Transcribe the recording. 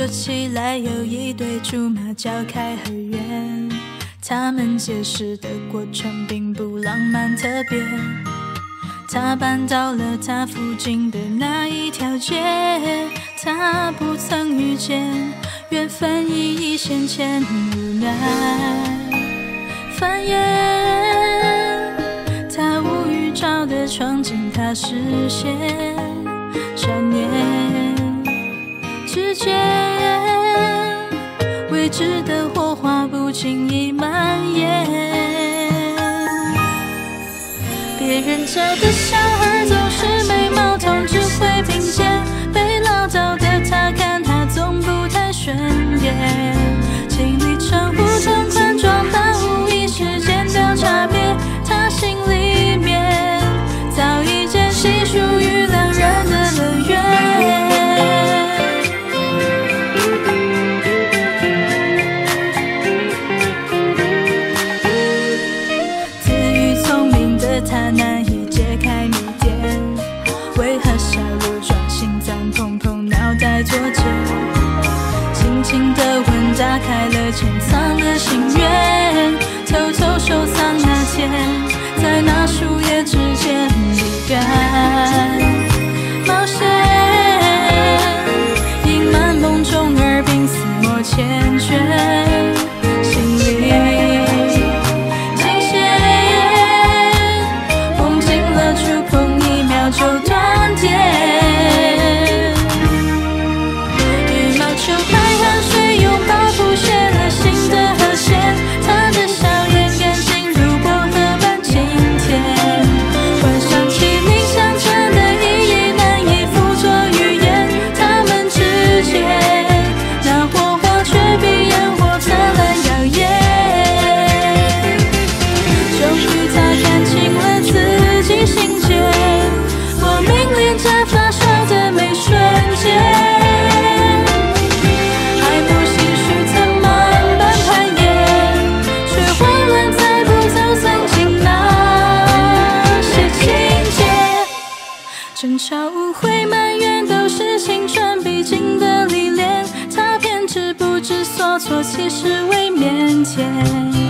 说起来，有一对竹马叫开和远，他们结识的过程并不浪漫特别。他搬到了他附近的那一条街，他不曾遇见，缘分已一线牵，无奈翻页。他无预兆的闯进他视线，想念情意蔓延。别人家的他难以解开谜点，为何小鹿撞心脏砰砰，脑袋作茧？轻轻的吻打开了潜藏的心愿，偷偷收藏那天，在那树叶之间不敢冒险，隐瞒梦中而鬓厮磨缱绻，争吵、误会、埋怨，都是青春必经的历练。他偏执不知所措，其实未腼腆。